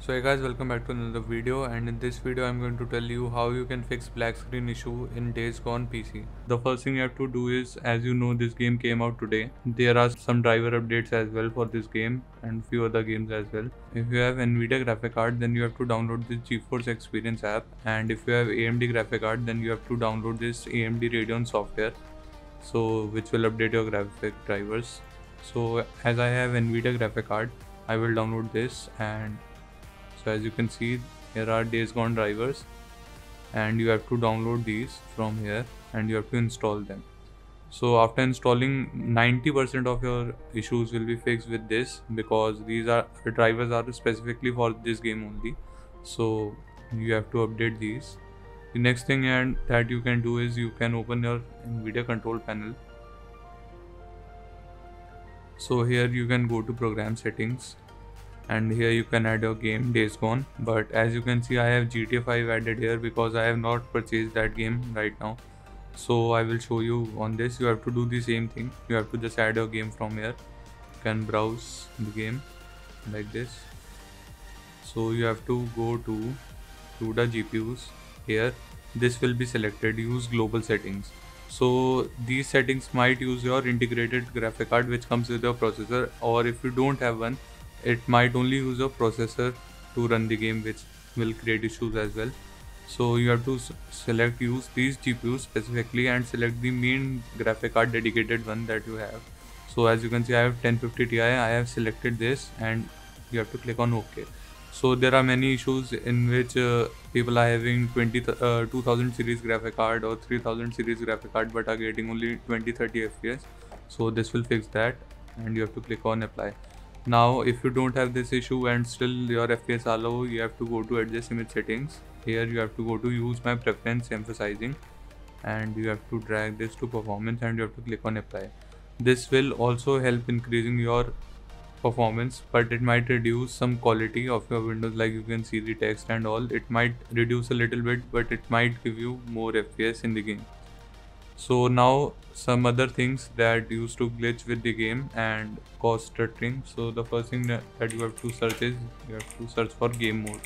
So hey guys welcome back to another video and in this video I'm going to tell you how you can fix black screen issue in Days Gone PC. The first thing you have to do is as you know this game came out today. There are some driver updates as well for this game and few other games as well. If you have Nvidia graphic card then you have to download this GeForce Experience app and if you have AMD graphic card then you have to download this AMD Radeon software so which will update your graphic drivers. So as I have Nvidia graphic card I will download this and so as you can see here are days gone drivers and you have to download these from here and you have to install them. So after installing 90% of your issues will be fixed with this because these are the drivers are specifically for this game only. So you have to update these. The next thing and that you can do is you can open your nvidia control panel. So here you can go to program settings and here you can add your game days gone. But as you can see i have gta 5 added here because i have not purchased that game right now. So i will show you on this. You have to do the same thing. You have to just add your game from here. You can browse the game like this. So you have to go to CUDA GPUs here. This will be selected. Use global settings. So these settings might use your integrated graphic card which comes with your processor or if you don't have one it might only use a processor to run the game which will create issues as well. So you have to select use these GPUs specifically and select the main graphic card dedicated one that you have. So as you can see I have 1050 Ti I have selected this and you have to click on OK. So there are many issues in which uh, people are having 20 uh, 2000 series graphic card or 3000 series graphic card but are getting only 20 30 fps so this will fix that and you have to click on apply now if you don't have this issue and still your fps are low you have to go to adjust image settings. Here you have to go to use my preference emphasizing and you have to drag this to performance and you have to click on apply. This will also help increasing your performance but it might reduce some quality of your windows like you can see the text and all. It might reduce a little bit but it might give you more fps in the game so now some other things that used to glitch with the game and cause stuttering. So the first thing that, you have to search is you have to search for game mode.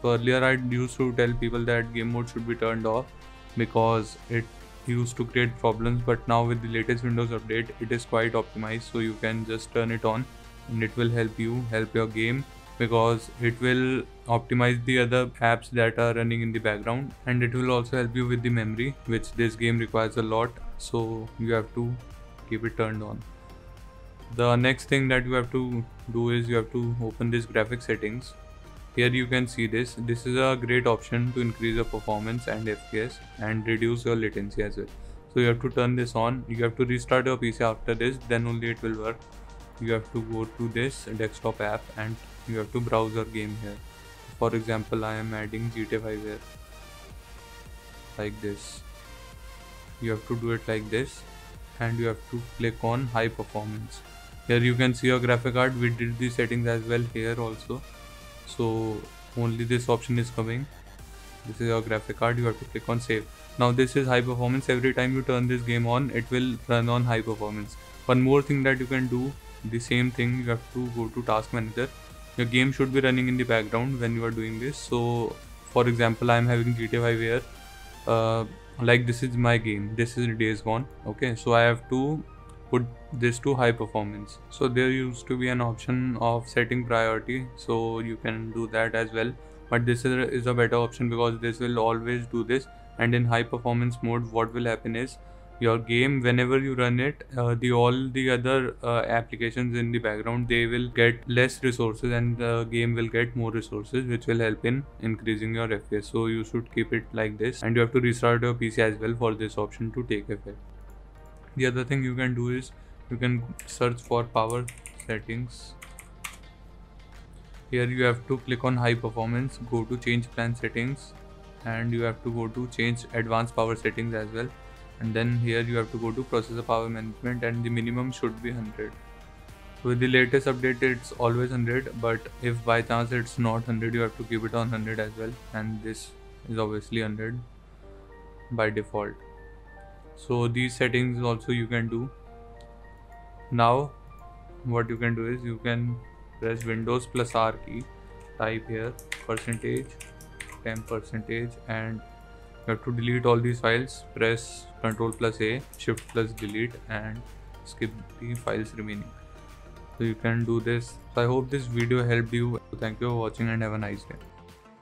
So earlier i used to tell people that game mode should be turned off because it used to create problems but now with the latest windows update it is quite optimized. So you can just turn it on and it will help you help your game because it will optimize the other apps that are running in the background and it will also help you with the memory which this game requires a lot. So you have to keep it turned on. The next thing that you have to do is you have to open this graphic settings. Here you can see this. This is a great option to increase your performance and fps and reduce your latency as well. So you have to turn this on. You have to restart your pc after this. Then only it will work. You have to go to this desktop app and you have to browse game here. For example I am adding GTA 5 here. Like this. You have to do it like this. And you have to click on high performance. Here you can see your graphic card. We did the settings as well here also. So only this option is coming. This is your graphic card. You have to click on save. Now this is high performance. Every time you turn this game on it will run on high performance. One more thing that you can do the same thing you have to go to task manager your game should be running in the background when you are doing this. So for example i am having gta 5 here. Uh, like this is my game. This is days gone. Okay so i have to put this to high performance. So there used to be an option of setting priority. So you can do that as well. But this is, is a better option because this will always do this. And in high performance mode what will happen is your game whenever you run it uh, the all the other uh, applications in the background they will get less resources and the game will get more resources which will help in increasing your fps so you should keep it like this and you have to restart your pc as well for this option to take effect. The other thing you can do is you can search for power settings. Here you have to click on high performance go to change plan settings and you have to go to change advanced power settings as well and then here you have to go to processor power management and the minimum should be 100 with the latest update it's always 100 but if by chance it's not 100 you have to keep it on 100 as well. And this is obviously 100 by default. So these settings also you can do. Now what you can do is you can press windows plus r key type here percentage temp percentage and you have to delete all these files. Press ctrl plus a shift plus delete and skip the files remaining. So you can do this. So i hope this video helped you. Thank you for watching and have a nice day